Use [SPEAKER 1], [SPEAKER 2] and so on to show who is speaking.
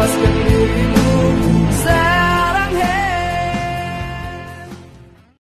[SPEAKER 1] Mas que